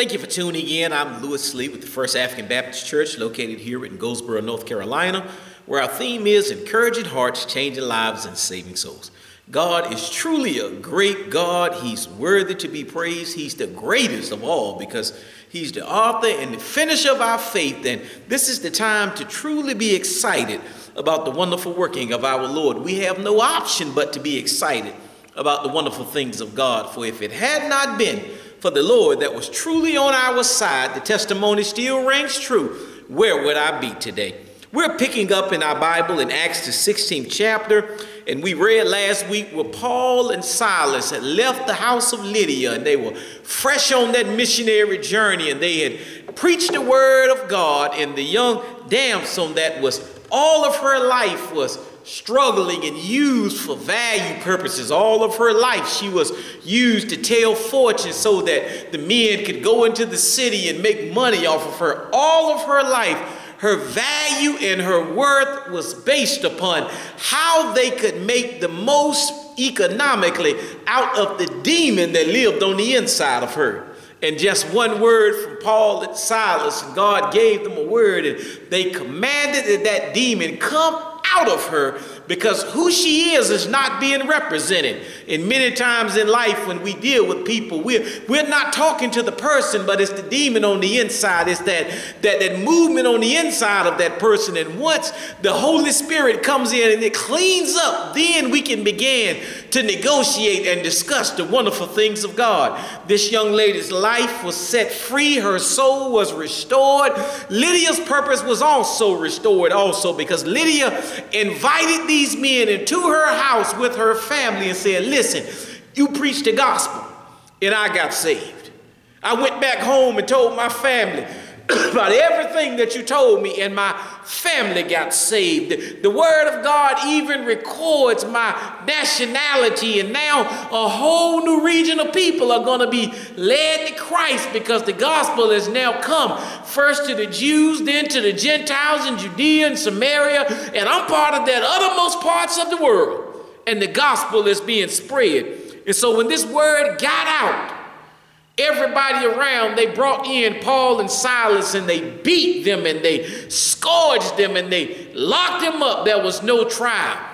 Thank you for tuning in. I'm Louis Leigh with the First African Baptist Church located here in Goldsboro, North Carolina, where our theme is encouraging hearts, changing lives, and saving souls. God is truly a great God. He's worthy to be praised. He's the greatest of all because He's the author and the finisher of our faith. And this is the time to truly be excited about the wonderful working of our Lord. We have no option but to be excited about the wonderful things of God. For if it had not been for the Lord that was truly on our side, the testimony still rings true. Where would I be today? We're picking up in our Bible in Acts the 16th chapter, and we read last week where Paul and Silas had left the house of Lydia, and they were fresh on that missionary journey, and they had preached the word of God, and the young damsel that was all of her life was struggling and used for value purposes. All of her life, she was used to tell fortunes so that the men could go into the city and make money off of her. All of her life, her value and her worth was based upon how they could make the most economically out of the demon that lived on the inside of her. And just one word from Paul and Silas, and God gave them a word, and they commanded that that demon come out of her because who she is is not being represented. And many times in life when we deal with people, we're, we're not talking to the person, but it's the demon on the inside. It's that, that, that movement on the inside of that person. And once the Holy Spirit comes in and it cleans up, then we can begin to negotiate and discuss the wonderful things of God. This young lady's life was set free. Her soul was restored. Lydia's purpose was also restored also because Lydia invited these these men into her house with her family and said, Listen, you preach the gospel, and I got saved. I went back home and told my family about everything that you told me, and my family got saved. The Word of God even records my nationality, and now a whole new region of people are going to be led to Christ because the gospel has now come first to the Jews, then to the Gentiles in Judea and Samaria, and I'm part of that uttermost parts of the world, and the gospel is being spread. And so when this word got out, everybody around, they brought in Paul and Silas and they beat them and they scourged them and they locked them up. There was no trial.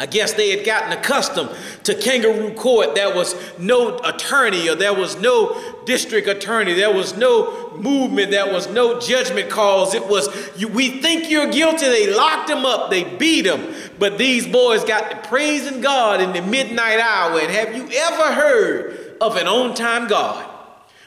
I guess they had gotten accustomed to kangaroo court. There was no attorney or there was no district attorney. There was no movement. There was no judgment calls. It was, you, we think you're guilty. They locked them up. They beat them. But these boys got to praising God in the midnight hour. And have you ever heard of an on time God?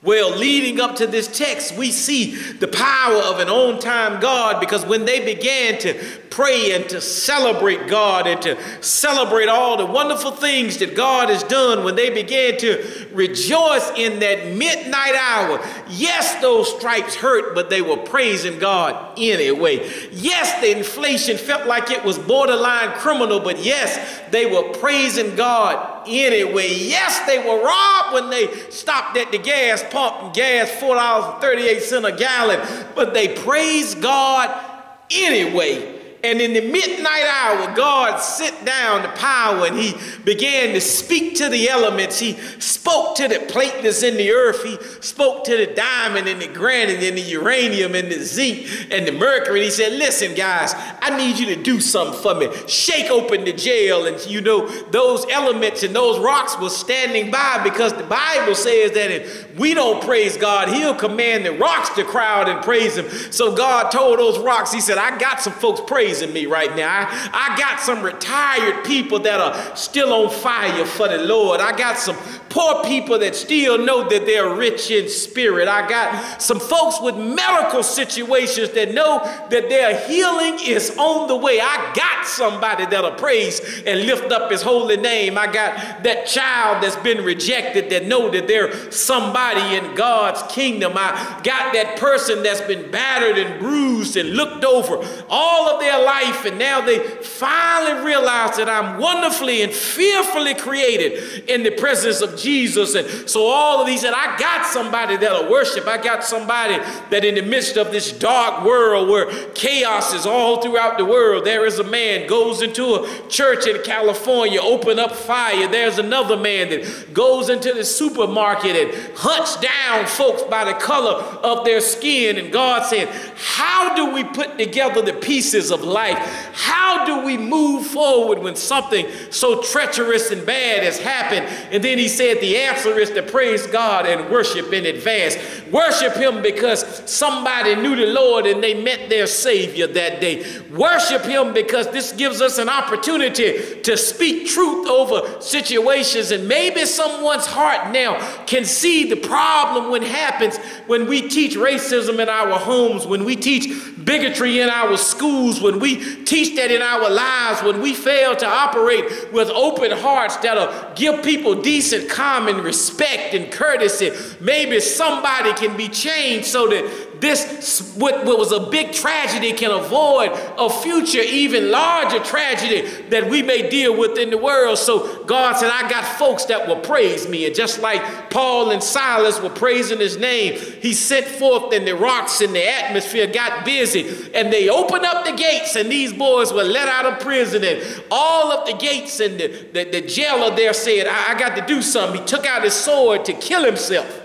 Well, leading up to this text, we see the power of an on time God because when they began to pray and to celebrate God and to celebrate all the wonderful things that God has done, when they began to rejoice in that midnight hour, yes, those stripes hurt, but they were praising God anyway. Yes, the inflation felt like it was borderline criminal, but yes, they were praising God anyway. Yes, they were robbed when they stopped at the gas pump and gas $4.38 a gallon, but they praised God anyway. And in the midnight hour, God sit down the power and he began to speak to the elements. He spoke to the plate that's in the earth. He spoke to the diamond and the granite and the uranium and the zinc and the mercury. And he said, listen, guys, I need you to do something for me. Shake open the jail. And you know, those elements and those rocks were standing by because the Bible says that if we don't praise God, he'll command the rocks to crowd and praise him. So God told those rocks, he said, I got some folks praise praising me right now. I, I got some retired people that are still on fire for the Lord. I got some poor people that still know that they're rich in spirit. I got some folks with medical situations that know that their healing is on the way. I got somebody that'll praise and lift up his holy name. I got that child that's been rejected that know that they're somebody in God's kingdom. I got that person that's been battered and bruised and looked over all of their life and now they finally realize that I'm wonderfully and fearfully created in the presence of Jesus. And so all of these, and I got somebody that'll worship. I got somebody that in the midst of this dark world where chaos is all throughout the world, there is a man goes into a church in California, open up fire. There's another man that goes into the supermarket and hunts down folks by the color of their skin. And God said, how do we put together the pieces of life? How do we move forward when something so treacherous and bad has happened? And then he said the answer is to praise God and worship in advance. Worship him because somebody knew the Lord and they met their Savior that day. Worship him because this gives us an opportunity to speak truth over situations. And maybe someone's heart now can see the problem when happens when we teach racism in our homes, when we teach bigotry in our schools, when we teach that in our lives, when we fail to operate with open hearts that'll give people decent, common respect and courtesy, maybe somebody can be changed so that this, what, what was a big tragedy, can avoid a future, even larger tragedy that we may deal with in the world. So God said, I got folks that will praise me. And just like Paul and Silas were praising his name, he sent forth and the rocks in the atmosphere got busy and they opened up the gates and these boys were let out of prison and all of the gates and the, the, the jailer there said, I, I got to do something. He took out his sword to kill himself.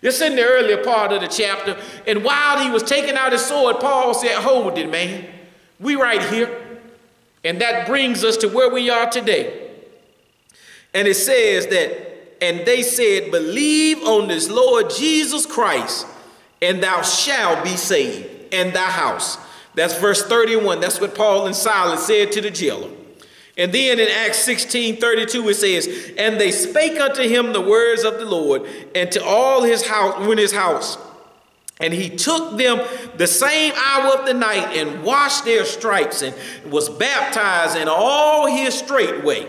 It's in the earlier part of the chapter. And while he was taking out his sword, Paul said, Hold it, man. We right here. And that brings us to where we are today. And it says that, and they said, Believe on this Lord Jesus Christ, and thou shalt be saved, and thy house. That's verse 31. That's what Paul and Silas said to the jailer. And then in Acts 16 32, it says, And they spake unto him the words of the Lord, and to all his house, in his house. And he took them the same hour of the night and washed their stripes and was baptized in all his straightway.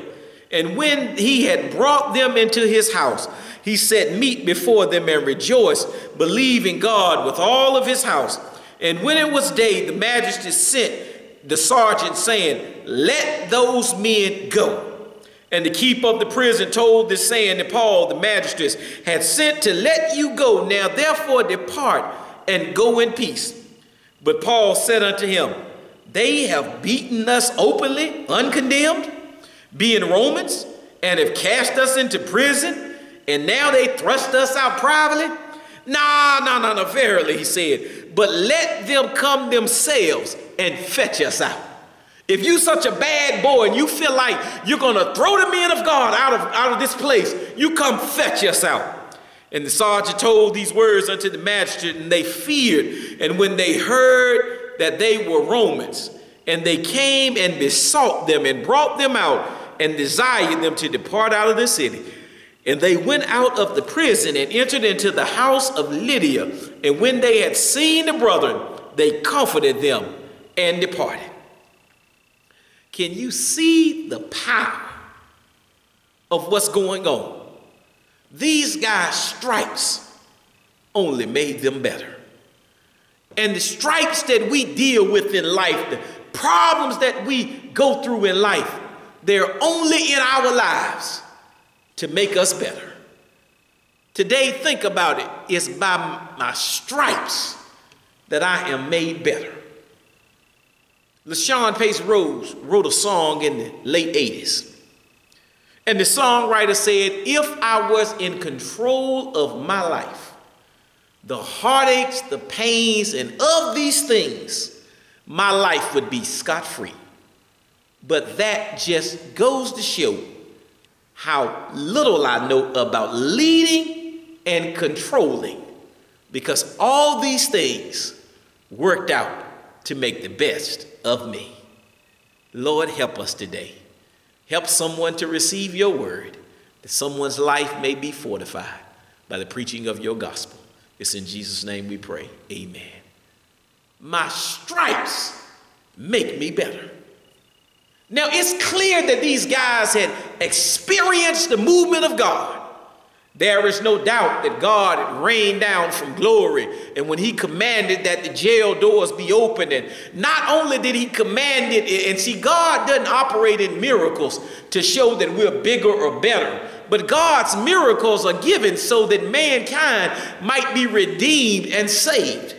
And when he had brought them into his house, he set meat before them and rejoiced, believing God with all of his house. And when it was day, the magistrate sent the sergeant saying, Let those men go. And the keeper of the prison told this saying that Paul, the magistrates, had sent to let you go. Now therefore depart and go in peace. But Paul said unto him, They have beaten us openly, uncondemned, being Romans, and have cast us into prison, and now they thrust us out privately. Nah, nah, nah, nah, verily, he said, but let them come themselves and fetch us out. If you such a bad boy and you feel like you're gonna throw the men of God out of, out of this place, you come fetch us out. And the sergeant told these words unto the magistrate, and they feared. And when they heard that they were Romans, and they came and besought them and brought them out and desired them to depart out of the city. And they went out of the prison and entered into the house of Lydia. And when they had seen the brethren, they comforted them and departed. Can you see the power of what's going on? These guys' stripes only made them better. And the stripes that we deal with in life, the problems that we go through in life, they're only in our lives to make us better. Today, think about it. It's by my stripes that I am made better. LaShun Pace Rhodes wrote a song in the late 80s. And the songwriter said, If I was in control of my life, the heartaches, the pains, and of these things, my life would be scot free. But that just goes to show how little I know about leading and controlling because all these things worked out to make the best of me. Lord, help us today. Help someone to receive your word, that someone's life may be fortified by the preaching of your gospel. It's in Jesus' name we pray. Amen. My stripes make me better. Now, it's clear that these guys had experienced the movement of God. There is no doubt that God rained down from glory. And when he commanded that the jail doors be opened, and not only did he command it, and see, God doesn't operate in miracles to show that we're bigger or better. but God's miracles are given so that mankind might be redeemed and saved.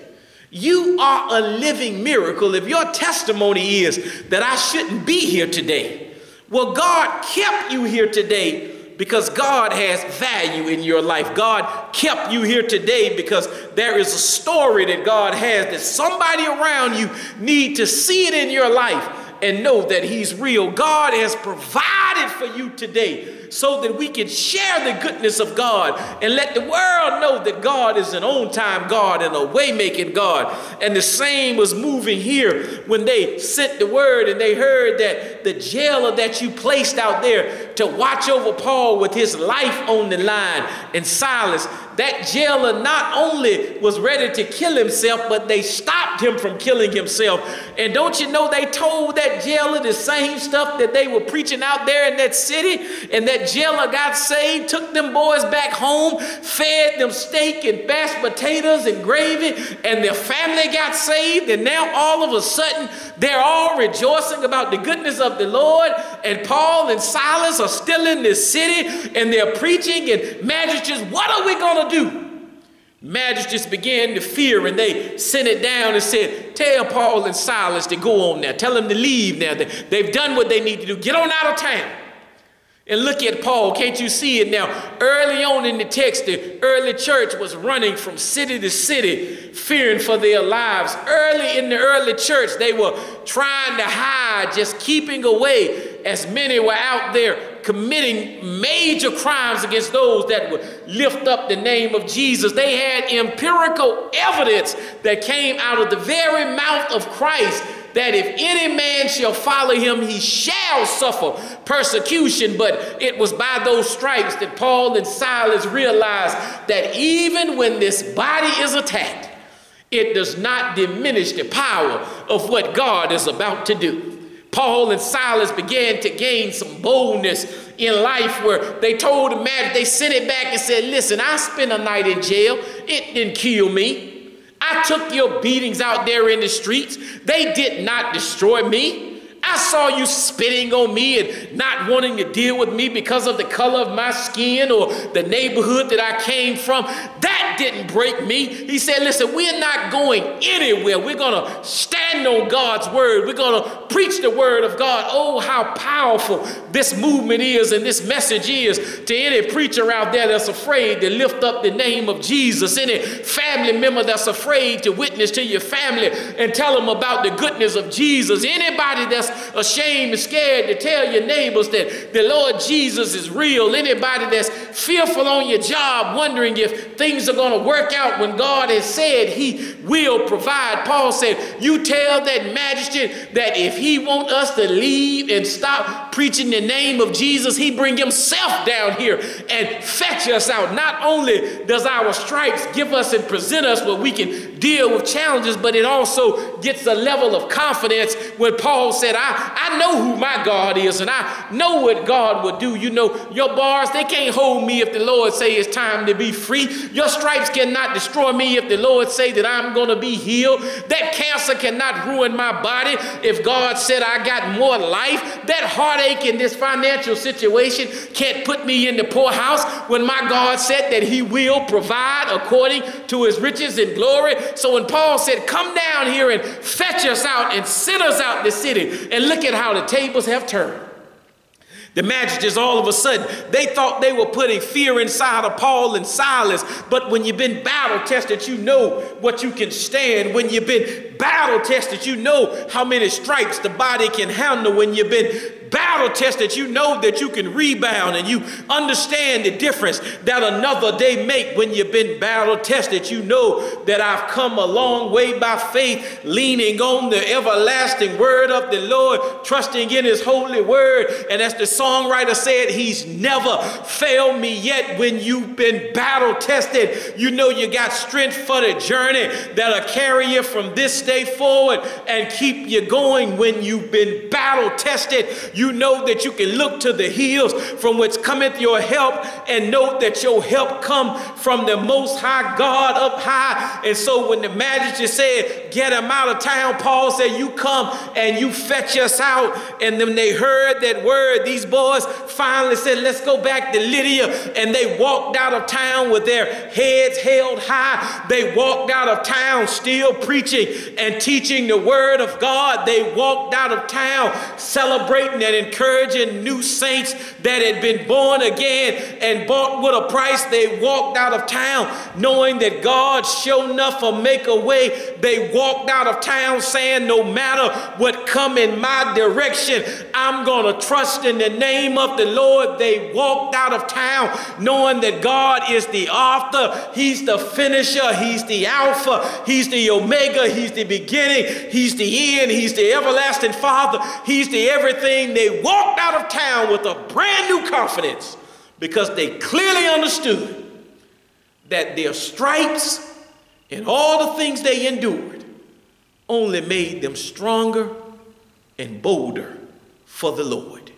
You are a living miracle if your testimony is that I shouldn't be here today. Well, God kept you here today because God has value in your life. God kept you here today because there is a story that God has that somebody around you need to see it in your life and know that he's real. God has provided for you today so that we can share the goodness of God and let the world know that God is an on time God and a way making God. And the same was moving here when they sent the word and they heard that the jailer that you placed out there to watch over Paul with his life on the line and Silas that jailer not only was ready to kill himself, but they stopped him from killing himself. And don't you know they told that jailer the same stuff that they were preaching out there in that city? And that jailer got saved, took them boys back home, fed them steak and mashed potatoes and gravy, and their family got saved. And now all of a sudden, they're all rejoicing about the goodness of the Lord. And Paul and Silas are still in this city and they're preaching. And magistrates, what are we going to do? Magistrates began to fear and they sent it down and said, Tell Paul and Silas to go on now. Tell them to leave now. They've done what they need to do. Get on out of town. And look at Paul. Can't you see it now? Early on in the text, the early church was running from city to city, fearing for their lives. Early in the early church, they were trying to hide, just keeping away as many were out there committing major crimes against those that would lift up the name of Jesus. They had empirical evidence that came out of the very mouth of Christ that if any man shall follow him, he shall suffer persecution. But it was by those stripes that Paul and Silas realized that even when this body is attacked, it does not diminish the power of what God is about to do. Paul and Silas began to gain some boldness in life where they told the man, they sent it back and said, listen, I spent a night in jail. It didn't kill me. I took your beatings out there in the streets. They did not destroy me. I saw you spitting on me and not wanting to deal with me because of the color of my skin or the neighborhood that I came from. That didn't break me. He said, Listen, we're not going anywhere. We're going to stand on God's word. We're going to preach the word of God. Oh, how powerful this movement is and this message is to any preacher out there that's afraid to lift up the name of Jesus, any family member that's afraid to witness to your family and tell them about the goodness of Jesus, anybody that's ashamed and scared to tell your neighbors that the Lord Jesus is real. Anybody that's fearful on your job, wondering if things are going to work out when God has said he will provide. Paul said, you tell that magistrate that if he want us to leave and stop preaching the name of Jesus, he bring himself down here and fetch us out. Not only does our stripes give us and present us what we can deal with challenges, but it also gets a level of confidence when Paul said, I, I know who my God is and I know what God will do. You know, your bars, they can't hold me if the Lord say it's time to be free. Your stripes cannot destroy me if the Lord say that I'm going to be healed. That cancer cannot ruin my body if God said I got more life. That heartache in this financial situation can't put me in the poorhouse when my God said that he will provide according to his riches and glory. So when Paul said, come down here and fetch us out and send us out the city, and look at how the tables have turned. The magistrates, all of a sudden, they thought they were putting fear inside of Paul and Silas. But when you've been battle tested, you know what you can stand. When you've been battle tested, you know how many stripes the body can handle. When you've been battle tested, you know that you can rebound and you understand the difference that another day make when you've been battle tested. You know that I've come a long way by faith, leaning on the everlasting word of the Lord, trusting in his holy word. And as the songwriter said, he's never failed me yet when you've been battle tested. You know you got strength for the journey that'll carry you from this day forward and keep you going when you've been battle tested you know that you can look to the hills from which cometh your help and know that your help come from the most high God up high. And so when the magistrate said, get him out of town, Paul said, You come and you fetch us out. And then they heard that word. These boys finally said, Let's go back to Lydia. And they walked out of town with their heads held high. They walked out of town still preaching and teaching the word of God. They walked out of town celebrating and encouraging new saints that had been born again and bought with a price. They walked out of town knowing that God sure enough will make a way. They walked out of town saying, No matter what come in my direction, I'm going to trust in the name of the Lord. They walked out of town knowing that God is the author, He's the finisher, He's the Alpha, He's the Omega, He's the beginning, He's the end, He's the everlasting Father, He's the everything. They walked out of town with a brand new confidence because they clearly understood that their stripes and all the things they endured only made them stronger and bolder for the Lord.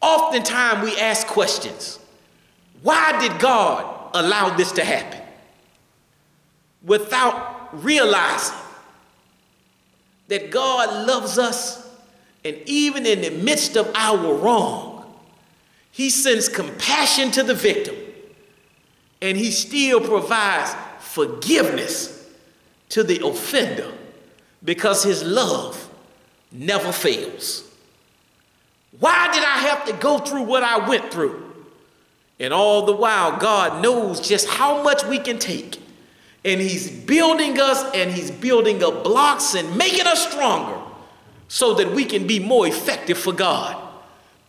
Oftentimes we ask questions why did God allow this to happen? Without realizing that God loves us, and even in the midst of our wrong, He sends compassion to the victim, and He still provides forgiveness to the offender because His love never fails. Why did I have to go through what I went through? And all the while, God knows just how much we can take. And He's building us and He's building up blocks and making us stronger so that we can be more effective for God.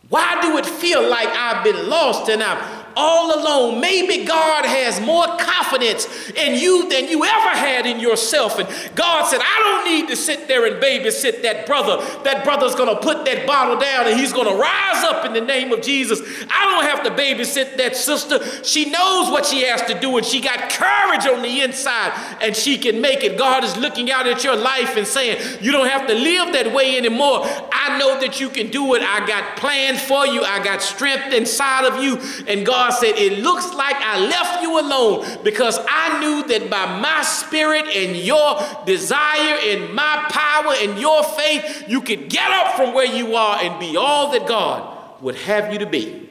Why do it feel like I've been lost and I'm all alone. Maybe God has more confidence in you than you ever had in yourself. And God said, I don't need to sit there and babysit that brother. That brother's going to put that bottle down and he's going to rise up in the name of Jesus. I don't have to babysit that sister. She knows what she has to do and she got courage on the inside and she can make it. God is looking out at your life and saying, You don't have to live that way anymore. I know that you can do it. I got plans for you, I got strength inside of you. And God God said, It looks like I left you alone because I knew that by my spirit and your desire and my power and your faith, you could get up from where you are and be all that God would have you to be.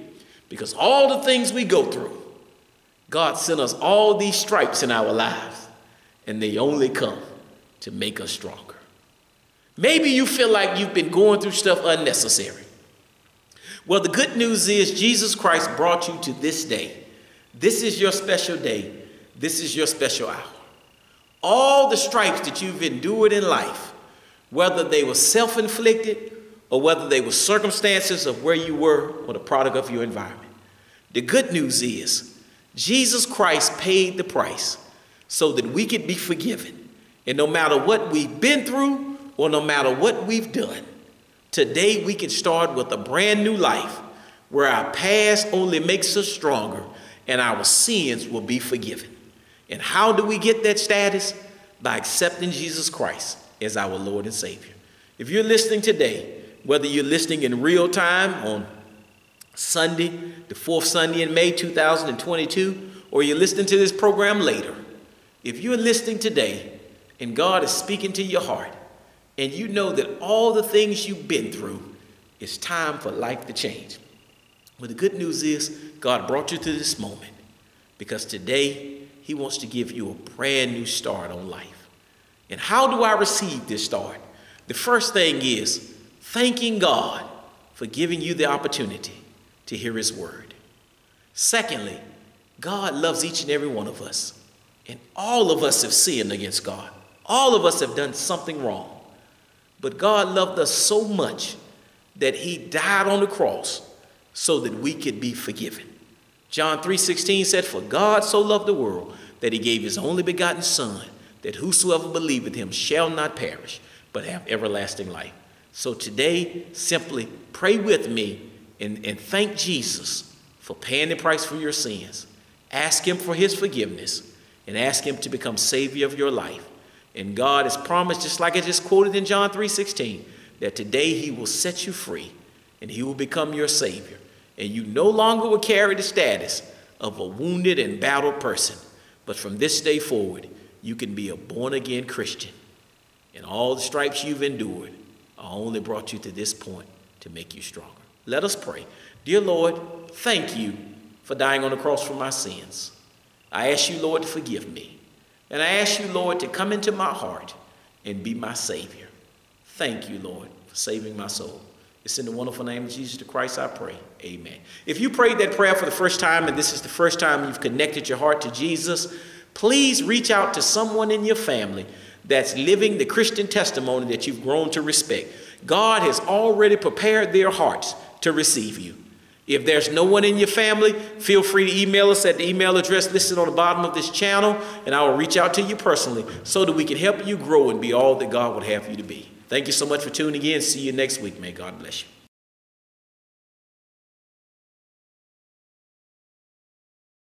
Because all the things we go through, God sent us all these stripes in our lives, and they only come to make us stronger. Maybe you feel like you've been going through stuff unnecessary. Well, the good news is Jesus Christ brought you to this day. This is your special day. This is your special hour. All the stripes that you've endured in life, whether they were self inflicted or whether they were circumstances of where you were or the product of your environment. The good news is Jesus Christ paid the price so that we could be forgiven. And no matter what we've been through or no matter what we've done, Today, we can start with a brand new life where our past only makes us stronger and our sins will be forgiven. And how do we get that status? By accepting Jesus Christ as our Lord and Savior. If you're listening today, whether you're listening in real time on Sunday, the fourth Sunday in May 2022, or you're listening to this program later, if you're listening today and God is speaking to your heart, and you know that all the things you've been through, it's time for life to change. Well, the good news is God brought you to this moment because today He wants to give you a brand new start on life. And how do I receive this start? The first thing is thanking God for giving you the opportunity to hear His word. Secondly, God loves each and every one of us, and all of us have sinned against God. All of us have done something wrong. But God loved us so much that he died on the cross so that we could be forgiven. John 3:16 said, "For God so loved the world that he gave his only begotten son, that whosoever believeth him shall not perish, but have everlasting life." So today, simply pray with me and, and thank Jesus for paying the price for your sins. Ask him for his forgiveness and ask him to become savior of your life. And God has promised, just like I just quoted in John 3:16, that today he will set you free and he will become your savior. And you no longer will carry the status of a wounded and battered person. But from this day forward, you can be a born again Christian And all the stripes you've endured are only brought you to this point to make you stronger. Let us pray. Dear Lord, thank you for dying on the cross for my sins. I ask you, Lord, to forgive me. And I ask you, Lord, to come into my heart and be my Savior. Thank you, Lord, for saving my soul. It's in the wonderful name of Jesus the Christ I pray. Amen. If you prayed that prayer for the first time and this is the first time you've connected your heart to Jesus, please reach out to someone in your family that's living the Christian testimony that you've grown to respect. God has already prepared their hearts to receive you. If there's no one in your family, feel free to email us at the email address listed on the bottom of this channel, and I will reach out to you personally so that we can help you grow and be all that God would have you to be. Thank you so much for tuning in. See you next week. May God bless you.